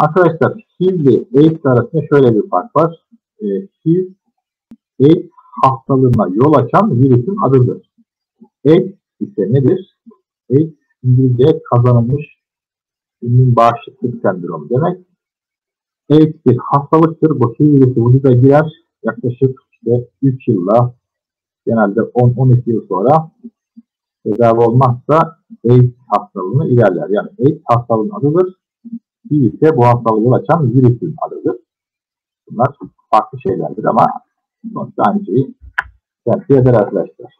Arkadaşlar HIV ile AIDS arasında şöyle bir fark var. Ee, HIV, AIDS hastalığına yol açan virüsün adıdır. AIDS ise nedir? AIDS İngilizce kazanılmış immün bağışıklık sendromu demek. AIDS bir hastalıktır. Bu HIV virüsü vücuda girer. Yaklaşık işte 3 yılla genelde 10-12 yıl sonra tedavi olmazsa AIDS hastalığını ilerler. Yani AIDS hastalığının adıdır. HIV ise bu hastalığı yol açan virüsün adıdır. Bunlar farklı şeylerdir ama sonuçta aynı şeyi temsil eder arkadaşlar.